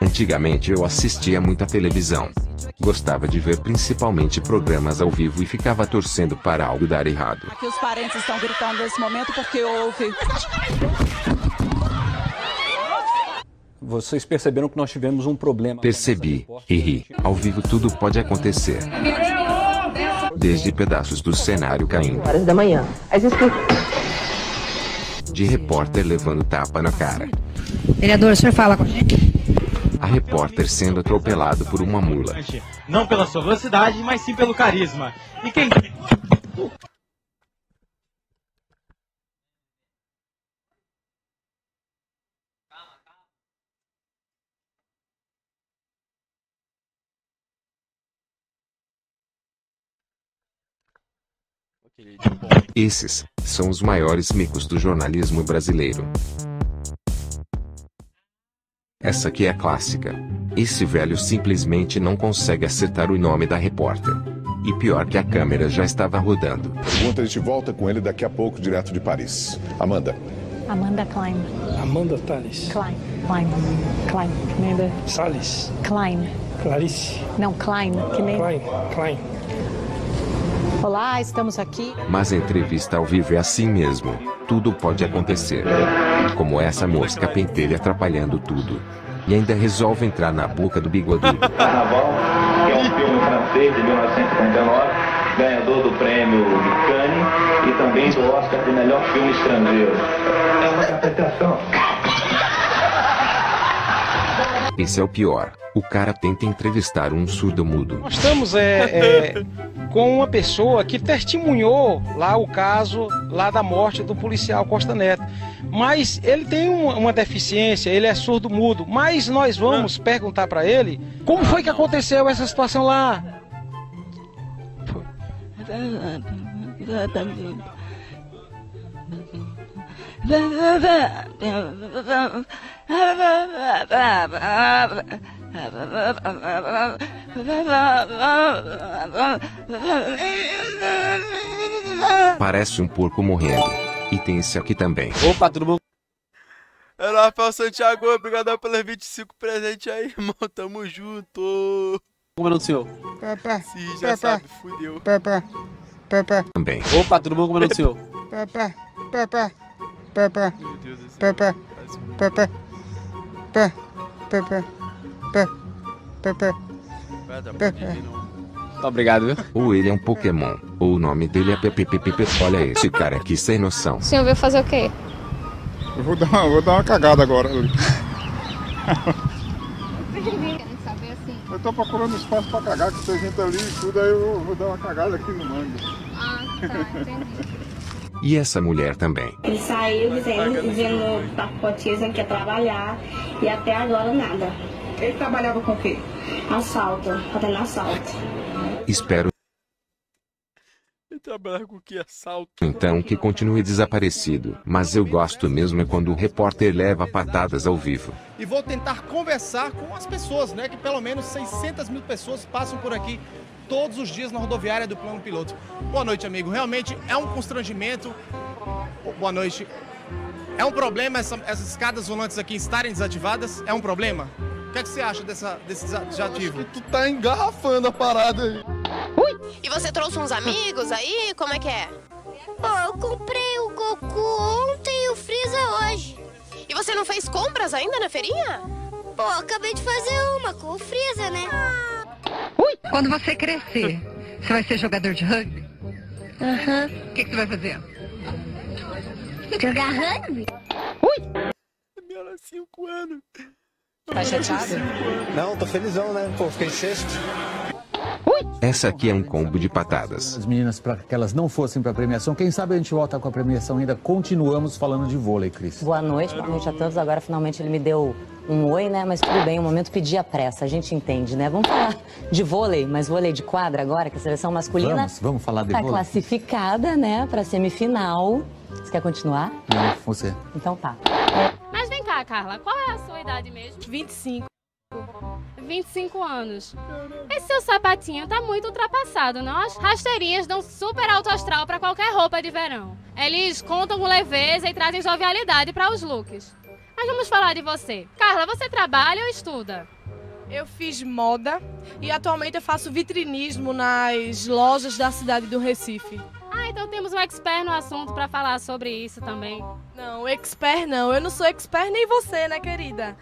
Antigamente eu assistia muita televisão. Gostava de ver principalmente programas ao vivo e ficava torcendo para algo dar errado. Aqui os parentes estão gritando nesse momento porque houve. Vocês perceberam que nós tivemos um problema. Percebi, e ri. Ao vivo tudo pode acontecer. Desde pedaços do cenário caindo, horas da manhã. De repórter levando tapa na cara, Vereador, o senhor fala com a gente? a repórter sendo atropelado por uma mula, Não pela sua velocidade, mas sim pelo carisma. E quem. Esses são os maiores micos do jornalismo brasileiro. Essa aqui é a clássica. Esse velho simplesmente não consegue acertar o nome da repórter. E pior que a câmera já estava rodando. Pergunta, a gente volta com ele daqui a pouco, direto de Paris. Amanda. Amanda Klein. Amanda Tales. Klein. Klein. Klein. Que nem da- Salles. Klein. Clarice. Não, Klein. Que nem... Klein. Klein. Olá, estamos aqui. Mas a entrevista ao vivo é assim mesmo. Tudo pode acontecer. Como essa mosca pentelha atrapalhando tudo. E ainda resolve entrar na boca do bigodudo. Carnaval, que é um filme francês de 1959, ganhador do prêmio Cannes e também do Oscar de melhor filme estrangeiro. É uma interpretação. Esse é o pior. O cara tenta entrevistar um surdo mudo. Nós estamos é, é, com uma pessoa que testemunhou lá o caso lá da morte do policial Costa Neto. Mas ele tem uma, uma deficiência, ele é surdo mudo. Mas nós vamos perguntar para ele como foi que aconteceu essa situação lá. Parece um porco morrendo. E tem esse aqui também. Opa, tudo bom? É Rafael Santiago, obrigado pelos 25 presentes aí, irmão. Tamo junto. Como é o nome do senhor? Pepe. Sim, já sabe, fudeu. Pepe. Pepe. Também. Opa, tudo bom? Como é o nome do senhor? Pepe. Pepe. Pepe. Meu Deus do céu. Pepe. Pepe. Pepe. Pepe. Pepe. Pepe. Pepe. não. Tá obrigado, viu? Ou ele é um Pokémon, ou o nome dele é PPPP. Olha esse cara aqui sem noção. O senhor veio fazer o quê? Eu vou dar, uma- vou dar uma cagada agora. Eu tô procurando espaço pra cagar, que tem gente ali e tudo, aí eu vou dar uma cagada aqui no mangue. Ah, tá, entendi. E essa mulher também. Ele saiu dizendo, dizendo pra Cotiza que ia trabalhar e até agora nada. Ele trabalhava com o quê? Assalto, fazendo assalto. Espero Ele trabalha com que? Assalto. então que continue desaparecido. Mas eu gosto mesmo é quando o repórter leva patadas ao vivo. e vou tentar conversar com as pessoas, né? Que pelo menos 600 mil pessoas passam por aqui todos os dias na rodoviária do Plano Piloto. Boa noite, amigo. Realmente é um constrangimento. Boa noite. É um problema essa- essas escadas volantes aqui estarem desativadas? É um problema? O que, é que você acha dessa, desse desa- desativo? Tu tá engarrafando a parada aí. E você trouxe uns amigos aí? Como é que é? Pô, eu comprei o Goku ontem e o Freeza hoje. E você não fez compras ainda na feirinha? Pô, acabei de fazer uma com o Freeza, né? Quando você crescer, você vai ser jogador de rugby? Aham. O que, que você vai fazer? Jogar rugby? Minha 5 anos. Tá chateado? Não, tô felizão, né? Pô, fiquei sexto. Essa aqui é um combo de patadas. As meninas, para que elas não fossem para a premiação, quem sabe a gente volta com a premiação ainda. Continuamos falando de vôlei, Cris. Boa noite, boa noite a todos. Agora finalmente ele me deu um oi, né? Mas tudo bem, o momento pedia pressa, a gente entende, né? Vamos falar de vôlei, mas vôlei de quadra agora, que a seleção masculina Vamos, vamos falar de tá vôlei? classificada, né, para semifinal. Você quer continuar? Não, você. Então tá. Mas Carla, qual é a sua idade mesmo? 25. 25 anos. Esse seu sapatinho tá muito ultrapassado, não? As rasteirinhas dão super alto astral para qualquer roupa de verão. Eles contam com leveza e trazem jovialidade para os looks. Mas vamos falar de você. Carla, você trabalha ou estuda? Eu fiz moda e atualmente eu faço vitrinismo nas lojas da cidade do Recife. Ah, então temos um expert no assunto para falar sobre isso também. Não, expert não. Eu não sou expert nem você, né, querida?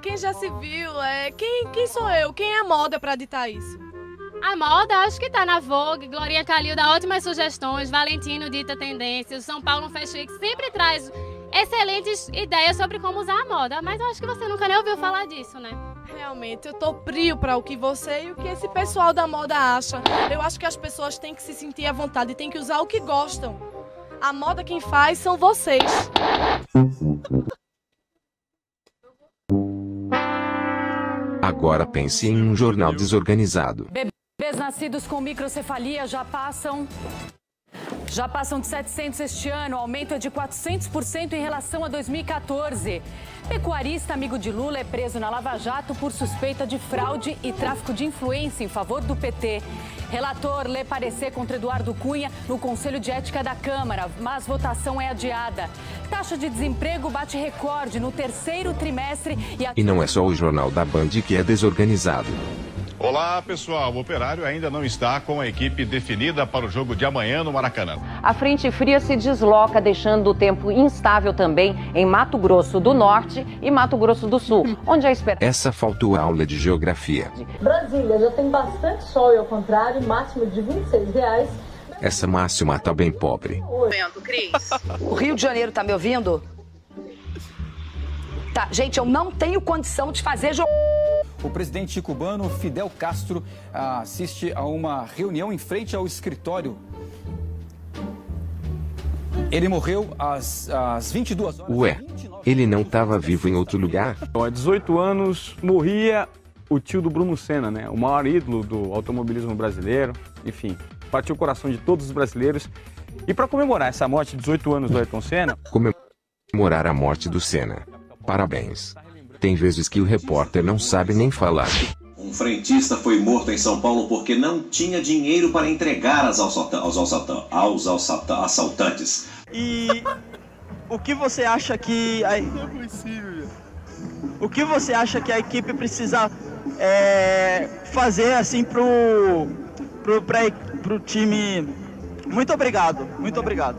Quem já se viu é quem, quem sou eu? Quem é a moda para ditar isso? A moda acho que tá na Vogue, Glorinha Calil dá ótimas sugestões, Valentino dita tendência, o São Paulo Fashion Week sempre traz excelentes ideias sobre como usar a moda, mas eu acho que você nunca nem ouviu falar disso, né? Realmente, eu tô frio para o que você e o que esse pessoal da moda acha. Eu acho que as pessoas têm que se sentir à vontade, têm que usar o que gostam. A moda quem faz são vocês. Agora pense em um jornal desorganizado. Bebês nascidos com microcefalia já passam já passam de 700 este ano, aumento é de 400% em relação a 2014. Pecuarista amigo de Lula é preso na Lava Jato por suspeita de fraude e tráfico de influência em favor do PT. Relator lê parecer contra Eduardo Cunha no Conselho de Ética da Câmara, mas votação é adiada. Taxa de desemprego bate recorde no terceiro trimestre e a... E não é só o jornal da Band que é desorganizado. Olá, pessoal. O operário ainda não está com a equipe definida para o jogo de amanhã no Maracanã. A frente fria se desloca, deixando o tempo instável também em Mato Grosso do Norte e Mato Grosso do Sul, onde a espera. Essa faltou aula de geografia. Brasília já tem bastante sol e ao contrário, máximo de 26 reais. Essa máxima tá bem pobre. O Rio de Janeiro tá me ouvindo? Tá, gente, eu não tenho condição de fazer jogo. O presidente cubano Fidel Castro assiste a uma reunião em frente ao escritório. Ele morreu às, às 22 horas. Ué, ele não estava vivo em outro lugar? Há 18 anos morria o tio do Bruno Senna, né? O maior ídolo do automobilismo brasileiro. Enfim, partiu o coração de todos os brasileiros. E para comemorar essa morte de 18 anos do Ayrton Senna. Comemorar a morte do Senna. Parabéns. Tem vezes que o repórter não sabe nem falar. Um frentista foi morto em São Paulo porque não tinha dinheiro para entregar aos, assalta aos, assalta aos assalta assaltantes. E o que você acha que. A... Não é possível. O que você acha que a equipe precisa é, fazer assim pro, pro, pra, pro time? Muito obrigado, muito obrigado.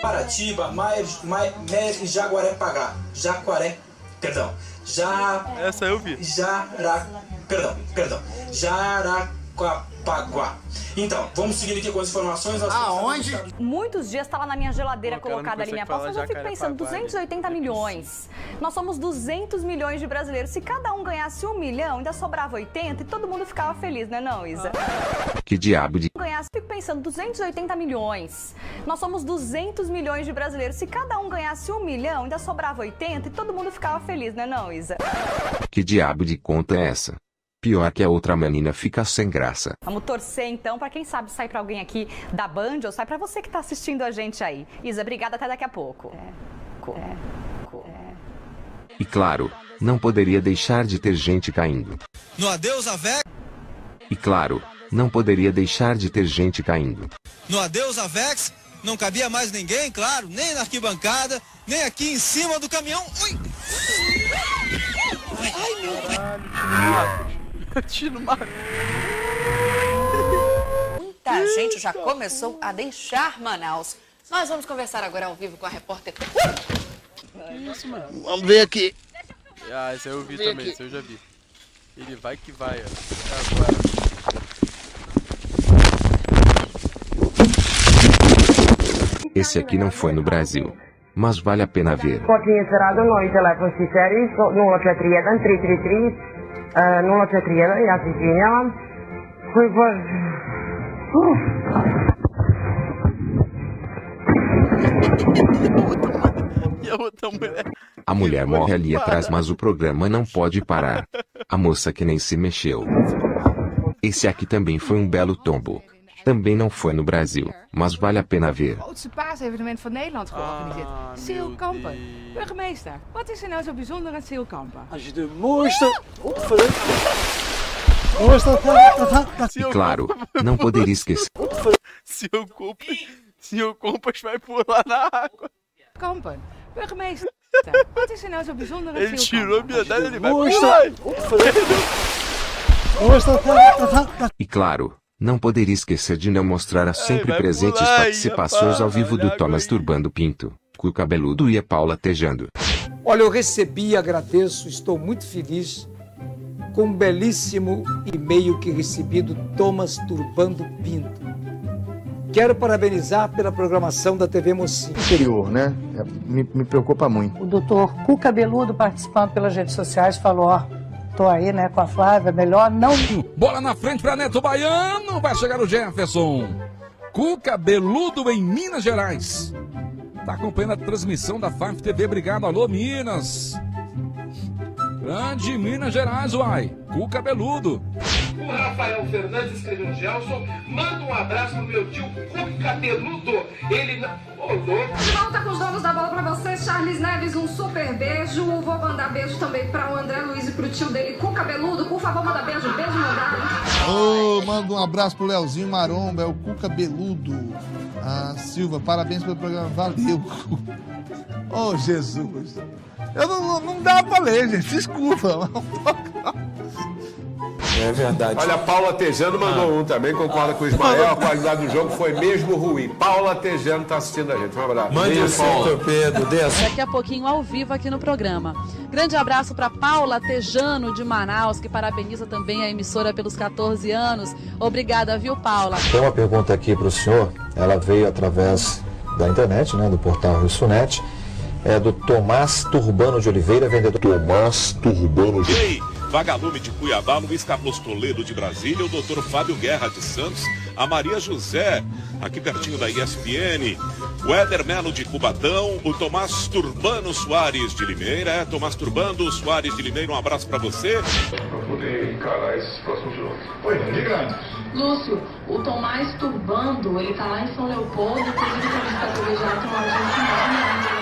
Paratiba, Maier, Maier e Jaguaré-Pagá. Jaguaré, perdão. Já... Essa eu vi. Jara... Perdão, perdão. Jaraquapaguá. Então, vamos seguindo aqui com as informações. Aonde? Muitos dias tá lá na minha geladeira Pô, colocada ali minha pauta, mas eu fico pensando, Jacarepaguá, 280 milhões. Nós somos 200 milhões de brasileiros. Se cada um ganhasse um milhão, ainda sobrava 80 e todo mundo ficava feliz, né não, Isa? Que diabo de. ganhasse, fico pensando, 280 milhões. Nós somos 200 milhões de brasileiros. Se cada um ganhasse um milhão, ainda sobrava 80 e todo mundo ficava feliz, né não, Isa? Que diabo de conta é essa? Pior que a outra menina fica sem graça. Vamos torcer então para quem sabe sai para alguém aqui da Band ou sai para você que tá assistindo a gente aí. Isa, obrigada até daqui a pouco. E claro, não poderia deixar de ter gente caindo. No adeus Avex, E claro, não poderia deixar de ter gente caindo. no adeus Avex, não cabia mais ninguém, claro, nem na arquibancada, nem aqui em cima do caminhão. Ui! Ai, meu Deus. Tiro mar. Muita gente já começou a deixar Manaus. Nós vamos conversar agora ao vivo com a repórter. Que isso, mano? Vamos ver aqui. Ah, esse eu vi Vem também, aqui. esse eu já vi. Ele vai que vai, ó. Agora. Esse aqui não foi no Brasil. Mas vale a pena ver. Počinje se radom, novi telefon servis 041 333 041, ja se izvinjavam. Koji bože. Uf. E a outra mulher. A mulher morre ali atrás, mas o programa não pode parar. A moça que nem se mexeu. Esse aqui também foi um belo tombo. Também não foi no Brasil, mas vale a pena ver. grootste paasevenement van Nederland georganiseerd. Zeelkampen. Burgemeester, wat is er nou zo bijzonder aan Zeelkampen? Als je de mooiste... E claro, não poderia esquecer. Seu Compas, seu Compas vai pular na água. Kampen. Burgemeester, wat is er nou zo bijzonder aan Ele Zeelkampen? tirou a medalha, ele vai pular. E claro, não poderia esquecer de não mostrar as sempre vai presentes pular participações ao vivo do Thomas. Turbando Pinto, Cu Cabeludo e a Paula Tejando. Olha, eu recebi agradeço, estou muito feliz com um belíssimo e-mail que recebi do Thomas Turbando Pinto. Quero parabenizar pela programação da TV Mocinho. Interior, né? É, me, me preocupa muito. O doutor Cu Cabeludo, participando pelas redes sociais, falou, ó, tô aí, né, com a Flávia, melhor não... Bola na frente para Neto Baiano. Vai chegar o Jefferson. Cuca Beludo em Minas Gerais. Tá acompanhando a transmissão da FAF TV. Obrigado. Alô, Minas. Grande Minas Gerais, uai. Cuca Beludo. O Rafael Fernandes escreveu Gelson, manda um abraço pro meu tio Cabeludo. Ele não. Ô, louco. De volta com os donos da bola pra você, Charles Neves, um super beijo. Vou mandar beijo também pra o André Luiz e pro tio dele, com cabeludo. Por favor, manda beijo, beijo mandado. Ô, manda um abraço pro Leozinho Maromba, é o Cuca Beludo. Ah, Silva, parabéns pelo programa, valeu. Ô, Jesus. Eu não, não- não dá pra ler, gente, desculpa. É verdade. Olha, a Paula Tejano mandou um também, concorda com o Ismael. A qualidade do jogo foi mesmo ruim. Paula Tejano tá assistindo a gente. Um abraço. Mande o seu torpedo, desce. Daqui a pouquinho ao vivo aqui no programa. Grande abraço para Paula Tejano de Manaus, que parabeniza também a emissora pelos 14 anos. Obrigada, viu, Paula? Tem uma pergunta aqui para o senhor. Ela veio através da internet, né, do portal Rissunet. É do Tomás Turbano de Oliveira, vendedor. Tomás Turbano de Ei, Vagalume de Cuiabá, Luiz Carlos Toledo de Brasília, o doutor Fábio Guerra de Santos, a Maria José, aqui pertinho da ESPN, o Éder Melo de Cubatão, o Tomás Turbano Soares de Limeira, é, Tomás Turbando Soares de Limeira, um abraço para você. Pra poder encarar esses próximos jogos. Oi, diga. Lúcio, o Tomás Turbando, ele tá lá em São Leopoldo, inclusive quando está privilegiado com a gente enorme.